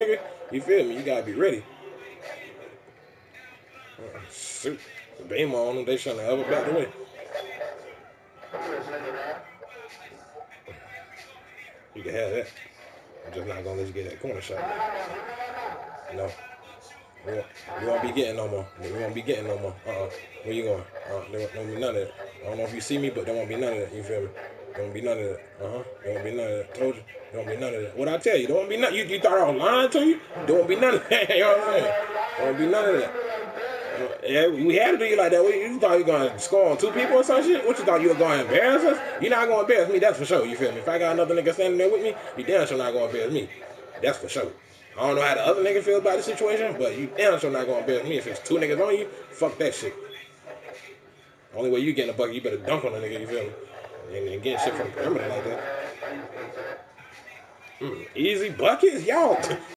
You feel me? You gotta be ready. Uh, shoot. Beam on them, they shouldn't have ever the way. You can have that. I'm just not gonna let you get that corner shot. No. We won't, be getting no more. We won't be getting no more. Uh-uh. Where you going? Uh, there won't, won't be none of that. I don't know if you see me, but there won't be none of that. You feel me? Won't be none of that. Uh-huh. There won't be none of that. Told you. Won't be none of that. What I tell you? Won't be none. You, you thought I was lying to you? Won't be none of that. you know what I'm saying? Won't be none of that. Uh, yeah, we had to do you like that. You thought you were going to score on two people or some shit? What you thought you were going to embarrass us? You're not going to embarrass me, that's for sure. You feel me? If I got another nigga standing there with me, you damn sure not going to embarrass me. That's for sure. I don't know how the other nigga feel about the situation, but you damn sure not going to embarrass me. If it's two niggas on you, fuck that shit. Only way you getting a bucket, you better dunk on a nigga, you feel me? And, and getting shit from the perimeter like that. Mm, easy buckets? Y'all.